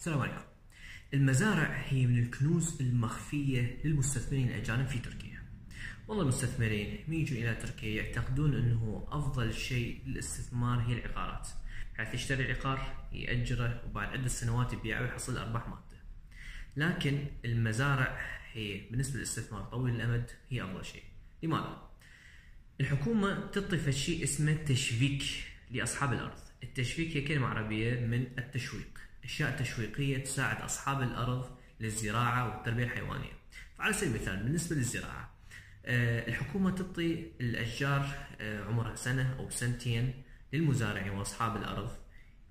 السلام عليكم. المزارع هي من الكنوز المخفية للمستثمرين الأجانب في تركيا. والله المستثمرين من يجوا إلى تركيا يعتقدون أنه أفضل شيء للاستثمار هي العقارات، بحيث يشتري العقار يأجره وبعد عدة سنوات يبيعه ويحصل أرباح مالته. لكن المزارع هي بالنسبة للاستثمار طويل الأمد هي أفضل شيء. لماذا؟ الحكومة تعطي شيء اسمه تشويك لأصحاب الأرض. التشويك هي كلمة عربية من التشويق. أشياء تشويقية تساعد أصحاب الأرض للزراعة والتربية الحيوانية. فعلى سبيل المثال بالنسبة للزراعة آه، الحكومة تعطي الأشجار آه، عمرها سنة أو سنتين للمزارعين وأصحاب الأرض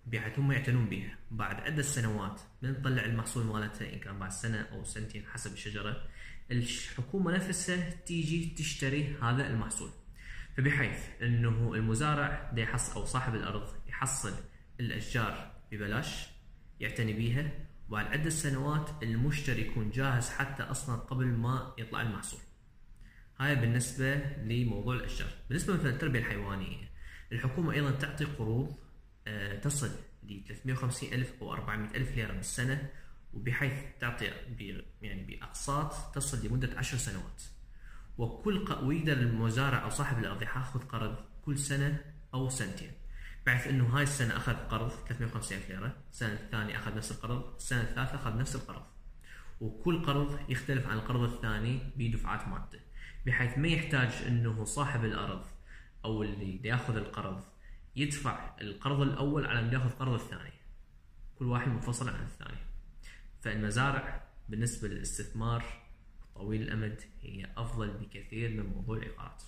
بحيث هم يعتنون بها. بعد عدة سنوات من تطلع المحصول مالتها إن كان بعد سنة أو سنتين حسب الشجرة الحكومة نفسها تيجي تشتري هذا المحصول. فبحيث إنه المزارع يحصل أو صاحب الأرض يحصل الأشجار ببلاش يعتني بيها وبعد عدة سنوات المشتري يكون جاهز حتى أصلا قبل ما يطلع المحصول. هاي بالنسبة لموضوع الأشجار. بالنسبة مثلا للتربية الحيوانية الحكومة أيضا تعطي قروض آه، تصل ل 350 ألف أو 400 ألف ليرة بالسنة وبحيث تعطي يعني بأقساط تصل لمدة 10 سنوات. وكل. ويقدر المزارع أو صاحب الأرض ياخذ قرض كل سنة أو سنتين. بحيث إنه هاي السنة أخذ قرض 350 ألف ليرة، السنة الثانية أخذ نفس القرض، السنة الثالثة أخذ نفس القرض. وكل قرض يختلف عن القرض الثاني بدفعات مالته، بحيث ما يحتاج إنه صاحب الأرض أو اللي ياخذ القرض يدفع القرض الأول على ما ياخذ القرض الثاني. كل واحد منفصل عن الثاني. فالمزارع بالنسبة للاستثمار طويل الأمد هي أفضل بكثير من موضوع العقارات.